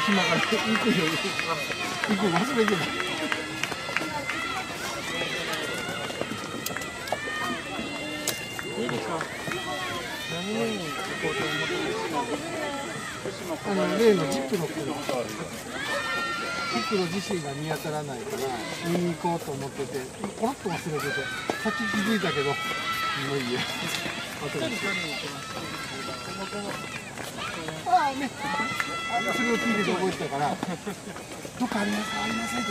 暇がない。行くよ。行く忘れてない。何年に行こうと思ってあの例のジップの袋。袋自身が見当たらないから見に行こうと思ってて、ポロッと忘れてて、さっき気づいたけど、もういいや。後でああね、それを聞いてて覚えてたから、どっかありますか？ありませんって。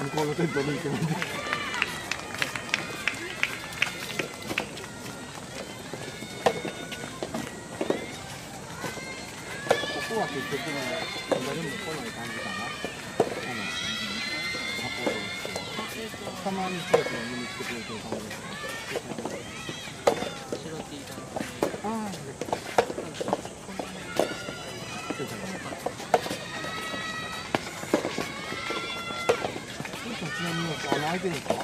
向こうのテントに行ってみて。ここは結局ね、誰も来ない感じかな。あの、サポートして。たまにチラチラ見に来てくれてる感じですね。に、あ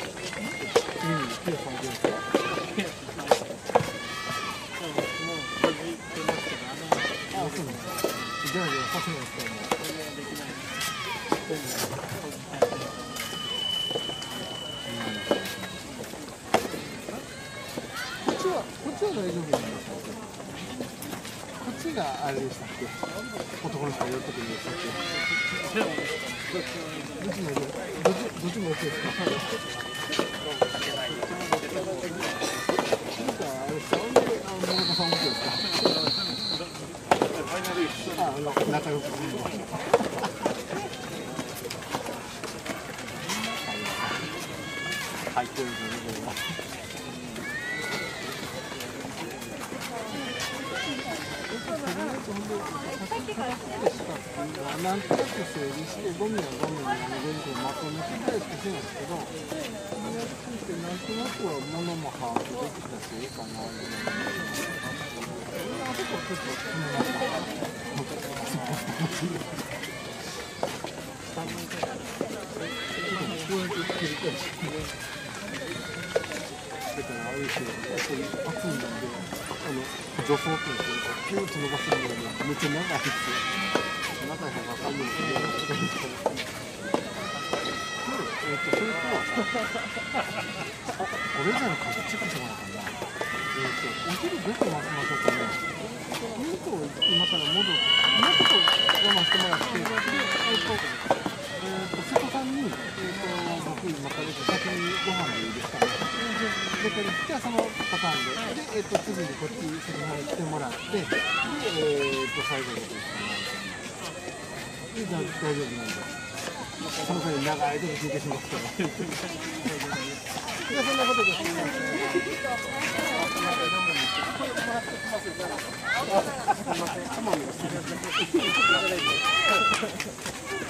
仲良く。入ってるんですね、これは。なんとなく整理して、ゴミはゴミに全部まとめてくれってしてるんですけど、それやってて、なんとなくは物も把握できたし、いいかな、みたいな。あそこちょっと決めました。だからあれですよ、やっぱり熱いんで、あの、助走っていうんですか、ピューッと伸ばすんだけど、めっちゃ長いですよ。長い方が分かんないですけど、えっと、それと、あ、これじゃの数チェックしてもらおうかな。えっと、お昼どこ回しましょうかね。を今から戻って、もうちょっと我慢してもらって、で、えっと、えっと、瀬戸さんに、えっと、僕今から先にご飯でいいですかね。で、これ、じゃあそのパターンで、で、えっと、次にこっち、その辺来てもらって、で、えっと、最後のことですかね。で、大大丈夫なんで。その間に長いこと休憩しますから。じゃあそんなことですすみません。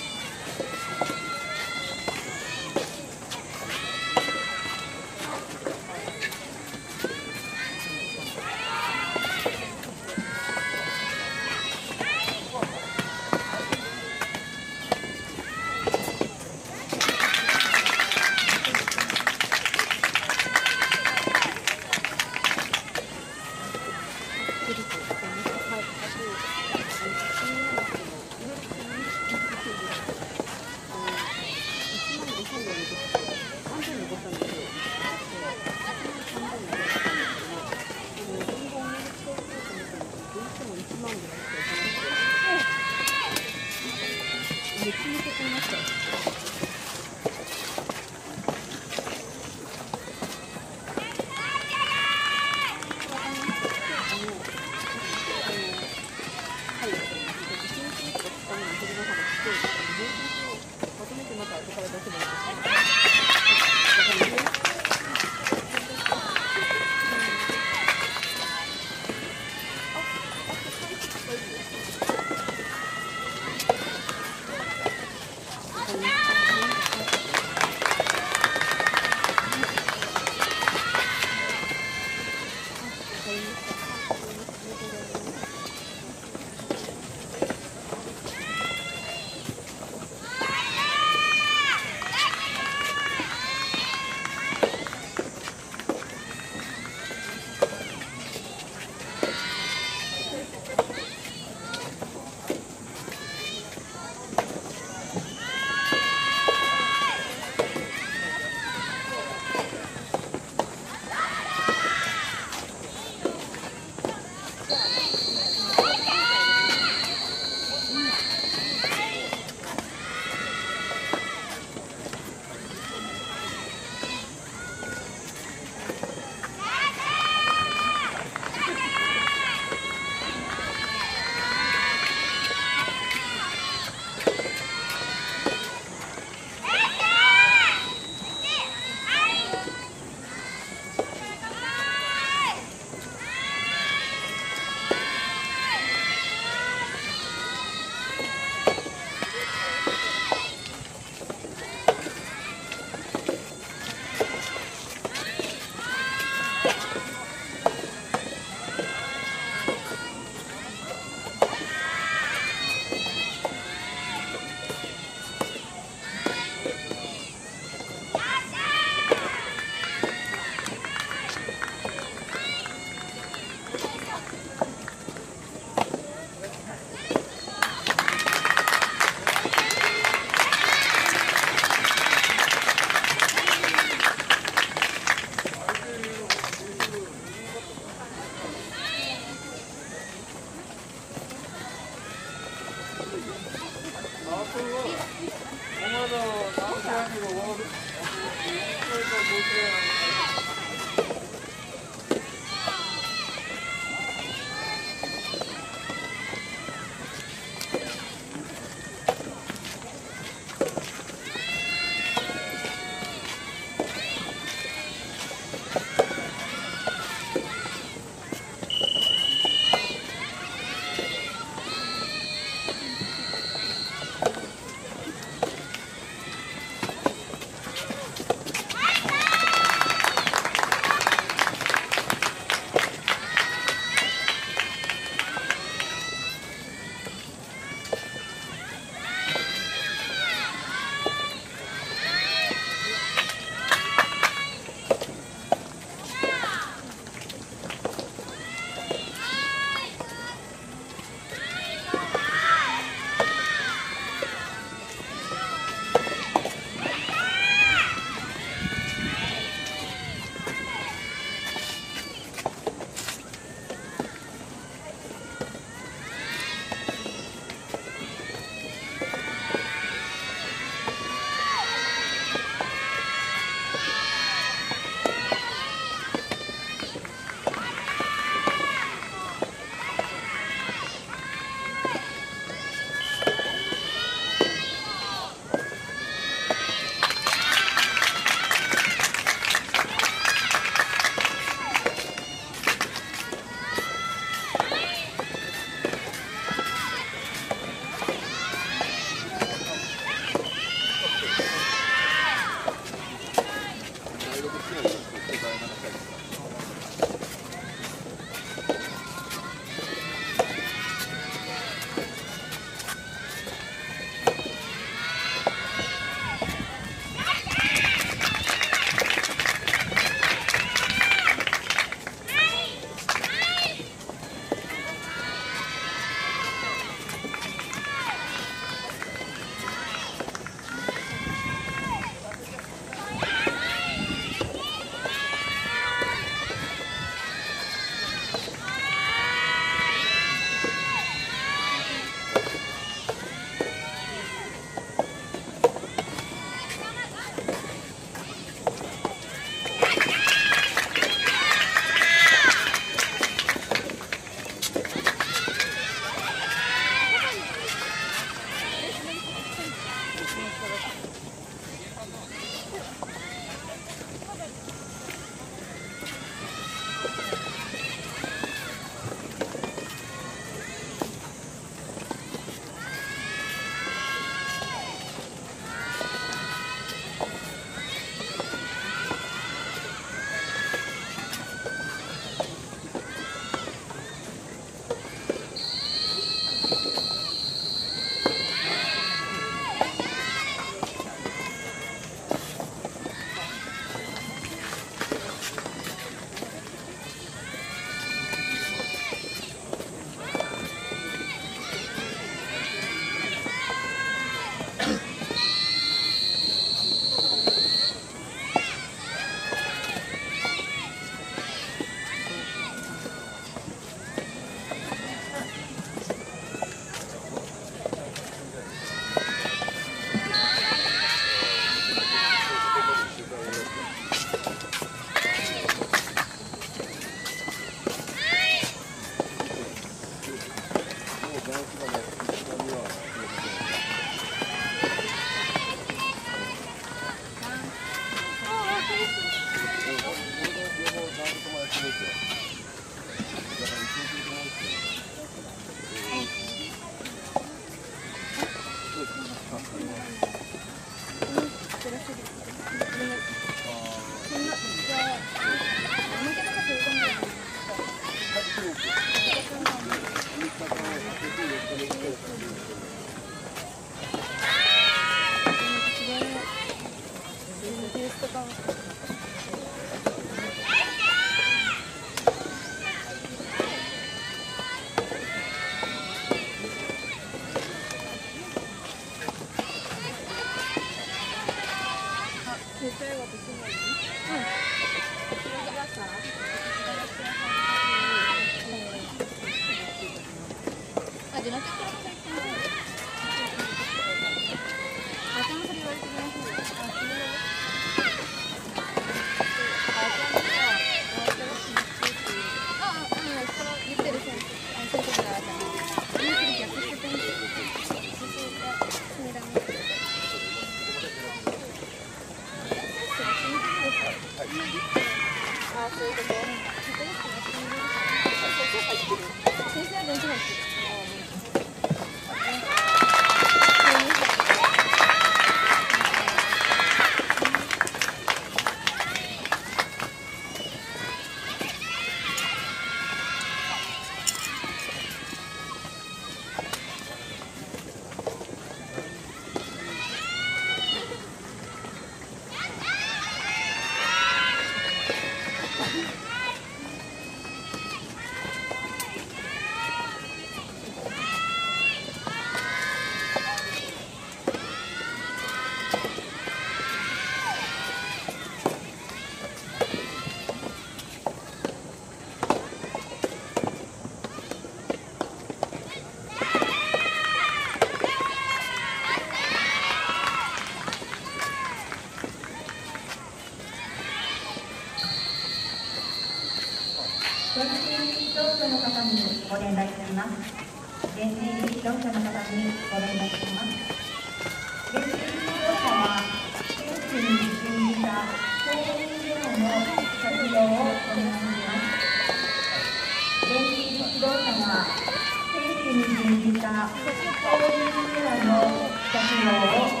但是呢，我。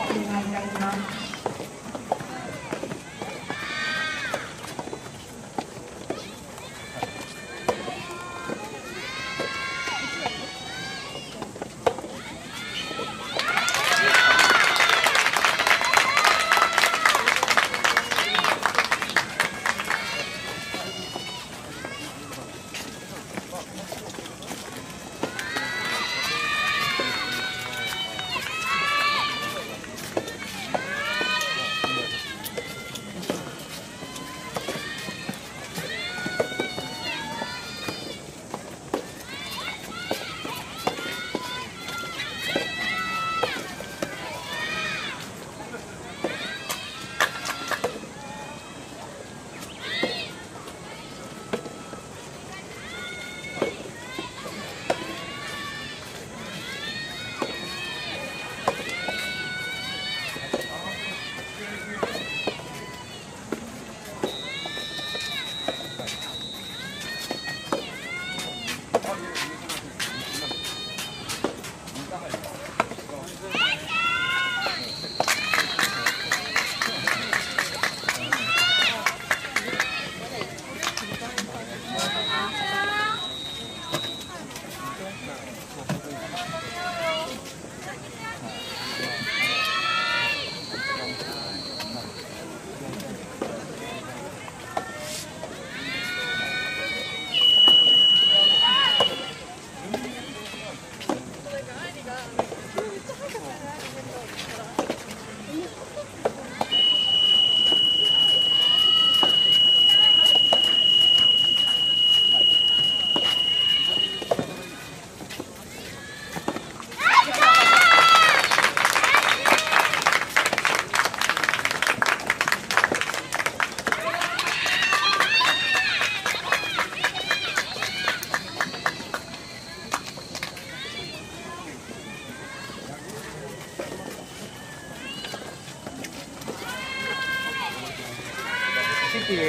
き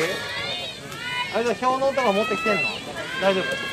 あれじゃ氷のとか持ってきてんの？大丈夫？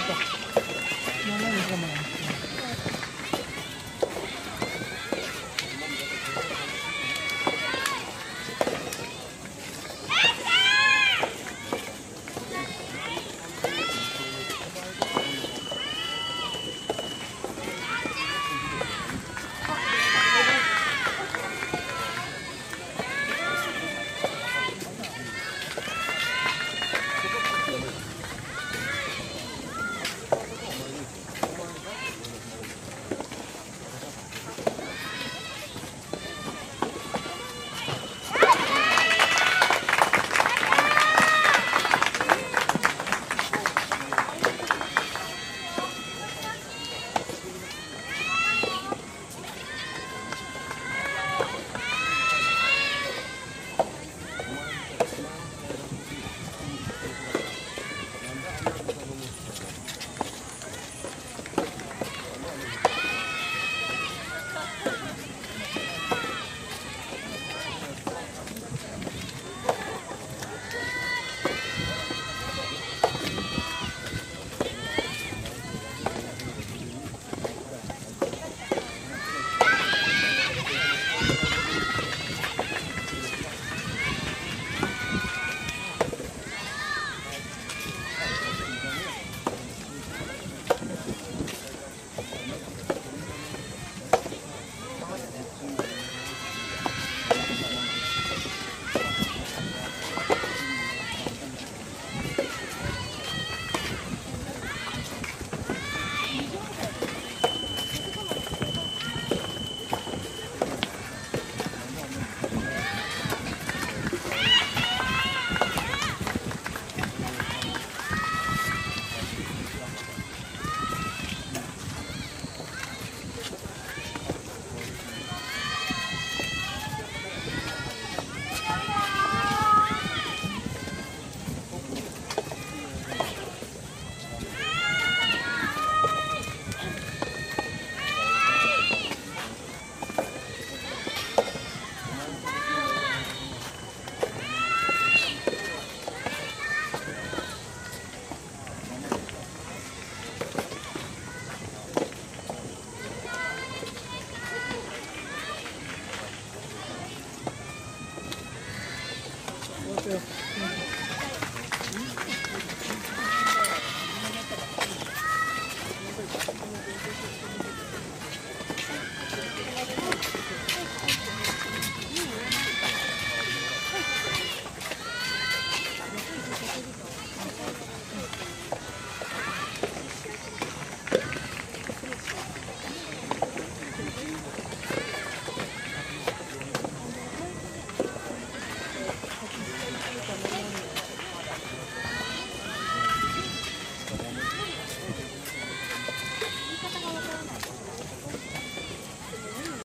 あれか。7時かも。